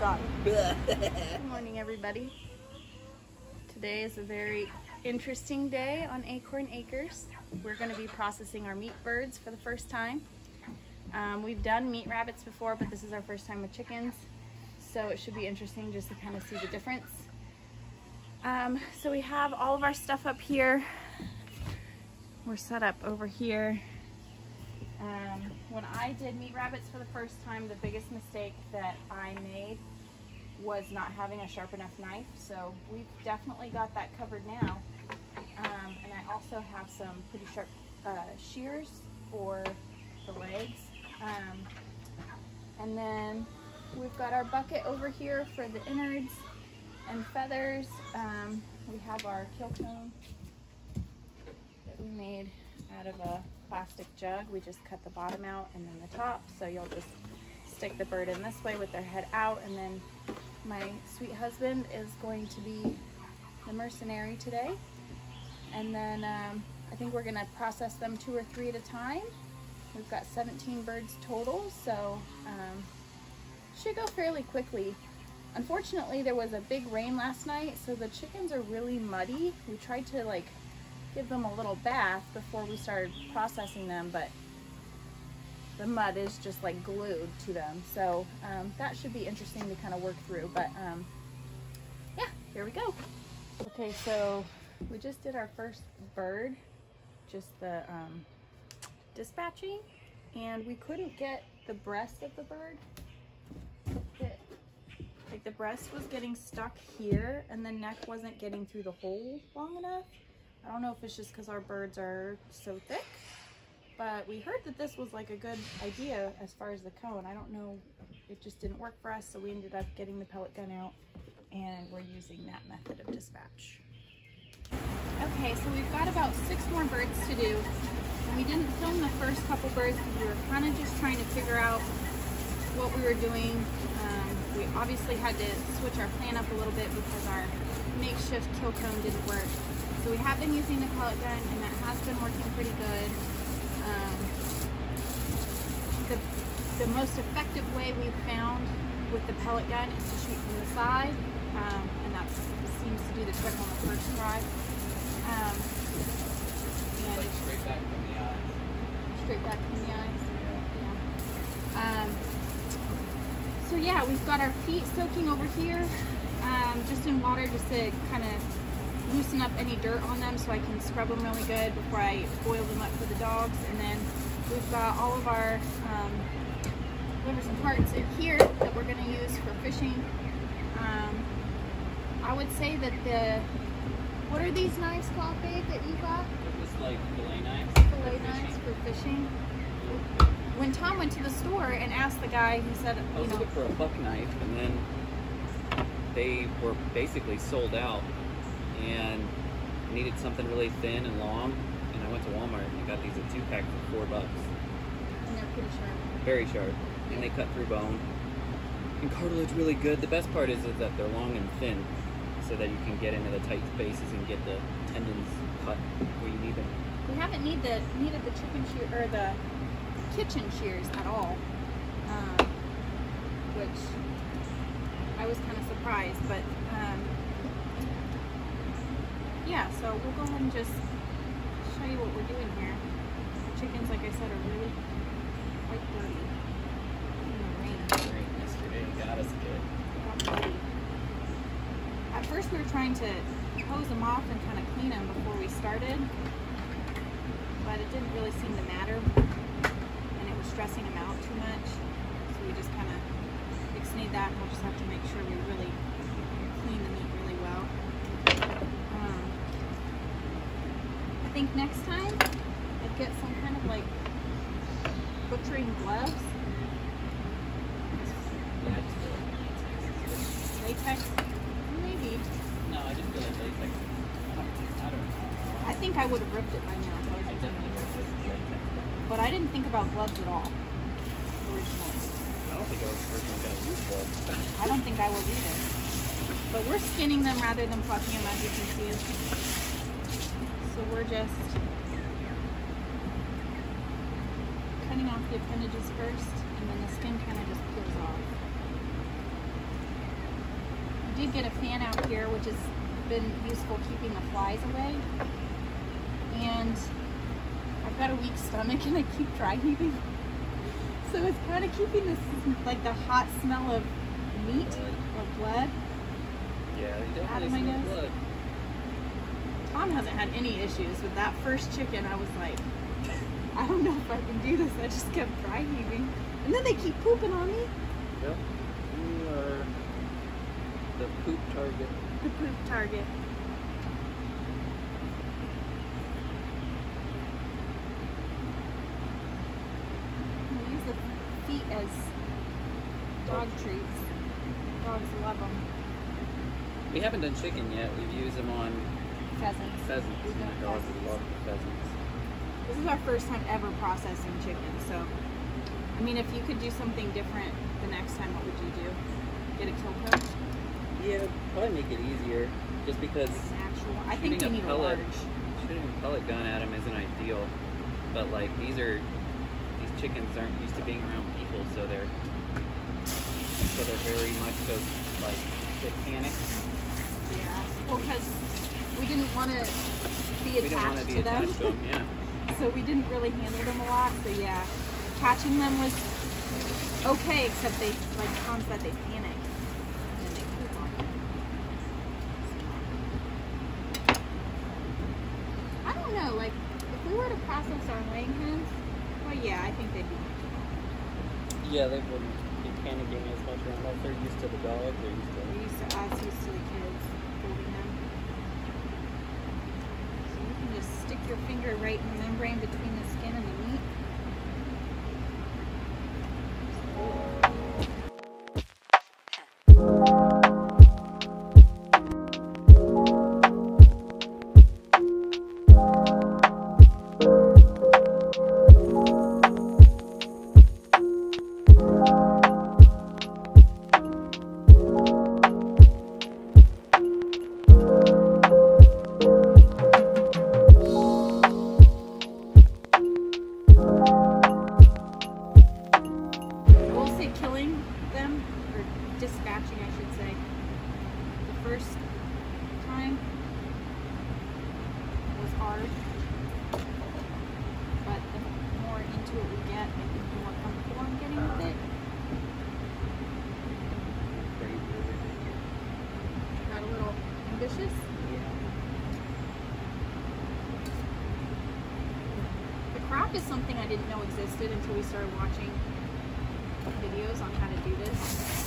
God. Good morning, everybody. Today is a very interesting day on Acorn Acres. We're going to be processing our meat birds for the first time. Um, we've done meat rabbits before, but this is our first time with chickens. So it should be interesting just to kind of see the difference. Um, so we have all of our stuff up here. We're set up over here. Um, when I did meat rabbits for the first time, the biggest mistake that I made was not having a sharp enough knife. So we've definitely got that covered now. Um, and I also have some pretty sharp uh, shears for the legs. Um, and then we've got our bucket over here for the innards and feathers. Um, we have our kill cone that we made out of a plastic jug. We just cut the bottom out and then the top. So you'll just stick the bird in this way with their head out. And then my sweet husband is going to be the mercenary today. And then um, I think we're gonna process them two or three at a time. We've got 17 birds total, so um, should go fairly quickly. Unfortunately, there was a big rain last night, so the chickens are really muddy. We tried to like give them a little bath before we started processing them, but the mud is just like glued to them. So um, that should be interesting to kind of work through. But um, yeah, here we go. Okay, so we just did our first bird, just the um, dispatching, and we couldn't get the breast of the bird like the breast was getting stuck here and the neck wasn't getting through the hole long enough. I don't know if it's just because our birds are so thick, but we heard that this was like a good idea as far as the cone. I don't know, it just didn't work for us, so we ended up getting the pellet gun out and we're using that method of dispatch. Okay, so we've got about six more birds to do. We didn't film the first couple birds because we were kind of just trying to figure out what we were doing. Um, we obviously had to switch our plan up a little bit because our makeshift kill cone didn't work. So we have been using the pellet gun and that has been working pretty good. Um, the, the most effective way we've found with the pellet gun is to shoot from the side um, and that seems to do the trick on the first try. Um, and like straight back from the eyes. Straight back from the eyes. Yeah. Um, so yeah, we've got our feet soaking over here, um, just in water just to kind of loosen up any dirt on them so I can scrub them really good before I boil them up for the dogs. And then we've got all of our um, livers and parts in here that we're going to use for fishing. Um, I would say that the, what are these knives called, babe, that you got? It was like fillet knives. Fillet knives for fishing. When Tom went to the store and asked the guy, he said, I you was know, looking for a buck knife, and then they were basically sold out, and needed something really thin and long. And I went to Walmart and I got these at two pack for four bucks. and they're pretty sharp. Very sharp, and they cut through bone. And cartilage really good. The best part is, is that they're long and thin, so that you can get into the tight spaces and get the tendons cut where you need them. We haven't need the needed the chicken shear or the kitchen shears at all, um, which I was kind of surprised. But yeah, so we'll go ahead and just show you what we're doing here. The chickens, like I said, are really quite dirty. Great yesterday, got us good. At first we were trying to hose them off and kind of clean them before we started, but it didn't really seem to matter, and it was stressing them out too much. So we just kind of ixnayed that, and we'll just have to make sure we really clean the meat really well. Um, I think next time I'd get some kind of like butchering gloves, Yeah, it's good. latex, maybe. No, I just feel like latex. I don't, know. I think I would have ripped it by now. if I was I a definitely kid. think this is latex. But I didn't think about gloves at all originally. I don't think I was the first one gonna use gloves. I don't think I will either. But we're skinning them rather than plucking them as you can see. So we're just cutting off the appendages first and then the skin kind of just peels off. did get a fan out here, which has been useful keeping the flies away. And I've got a weak stomach and I keep dry heaving. So it's kind of keeping this, like the hot smell of meat or blood. Yeah, you Out of my nose. blood. Tom hasn't had any issues with that first chicken. I was like, I don't know if I can do this. I just kept dry heaving. And then they keep pooping on me. Yep. You are the poop target. The poop target. We use the feet as dog treats. Dogs love them. We haven't done chicken yet. We've used them on Pheasants. pheasants. We've My done dogs pheasants. love pheasants. This is our first time ever processing chicken, so I mean, if you could do something different the next time, what would you do? Get a kill coach, Yeah, probably make it easier. Just because like an actual. I think a need pellet. a large. shooting a pellet gun at them isn't ideal. But like these are these chickens aren't used to being around people, so they're so they're very much so like satanic. Yeah. Well, because we didn't want to be We don't want attached to them, to them. Yeah. so we didn't really handle them a lot. So yeah, catching them was okay, except they, like Tom said, they panic. And then they poop on you. I don't know, like, if we were to process our laying hens, well, yeah, I think they'd be Yeah, they wouldn't be panicking as much around us. They're used to the dog. They're used to. They're used to us, used to the kids holding them. So you can just stick your finger right in the membrane between ambitious. The crop is something I didn't know existed until we started watching videos on how to do this.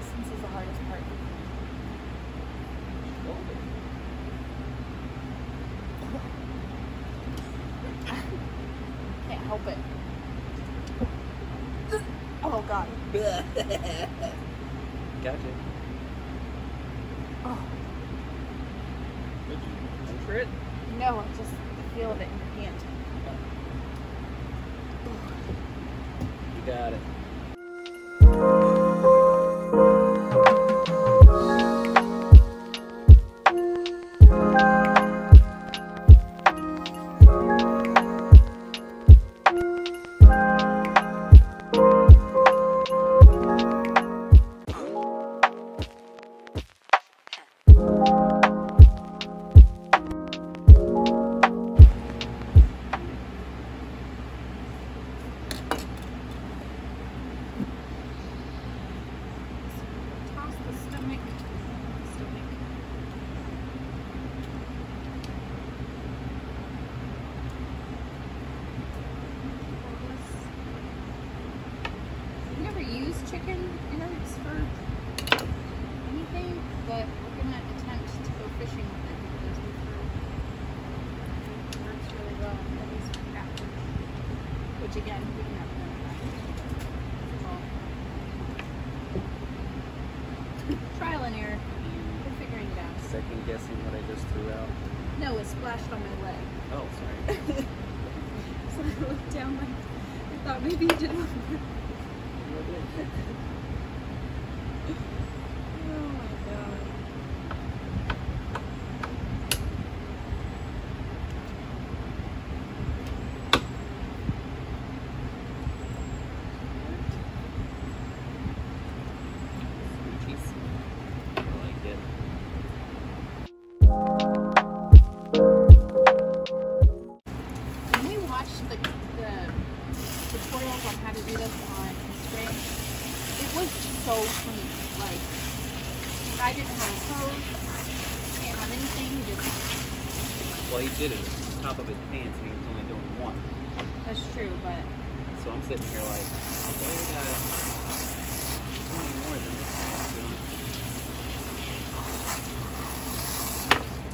The is the hardest part. Shoulders. Can't help it. Oh god. Gotcha. Oh Did you enter it? no, I just feel it in your hand. You got it. Fine. We can have. Trial and error. We're figuring it out. second guessing what I just threw out? No, it splashed on my leg. Oh, sorry. so I looked down like I thought maybe you did one. I didn't have a hose, can't have anything. You just, Well, he did it on top of his pants and he was only doing one. that's true, but So I'm sitting here like, why you got 20 more than this guy's doing?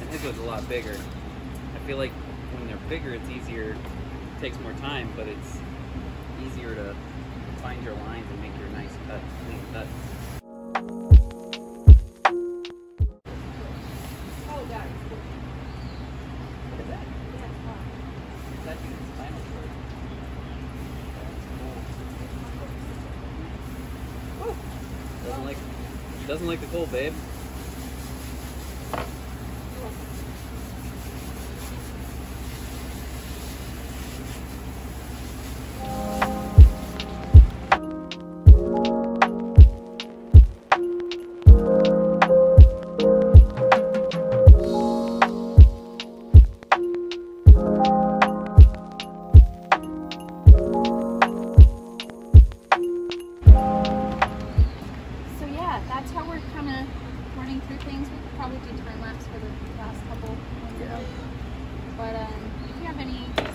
And his was a lot bigger. I feel like when they're bigger, it's easier, it takes more time, but it's easier to find your lines and make your doesn't like the cold, babe.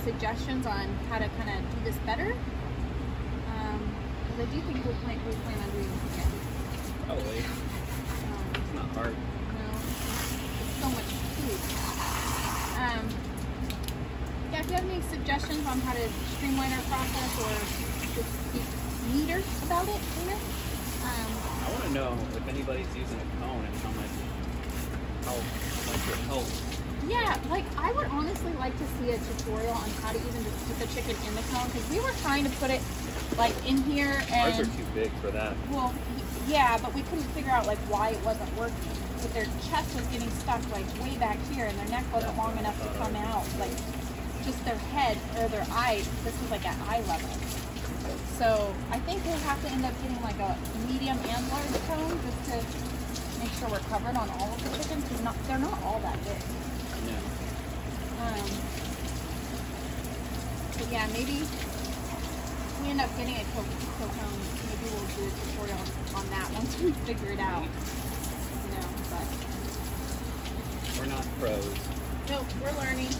Suggestions on how to kind of do this better, because I do think we plan, we plan on doing this again. Probably. Um, It's not hard. no, it's so much food. Um, yeah, if you have any suggestions on how to streamline our process or just be neater about it, you know, um, I want to know if anybody's using a cone and how much, how, much it helps. Yeah, I would honestly like to see a tutorial on how to even just put the chicken in the cone because we were trying to put it like in here Ours are and too big for that. well, yeah, but we couldn't figure out like why it wasn't working. But their chest was getting stuck like way back here, and their neck wasn't long enough to come out. Like just their head or their eyes. This was like at eye level. So I think we'll have to end up getting like a medium and large cone just to make sure we're covered on all of the chickens because not they're not all that big. Yeah. Um, but yeah, maybe we end up getting a coco cone. Maybe we'll do a tutorial on that once we figure it out. You know, but We're not pros. no, we're learning.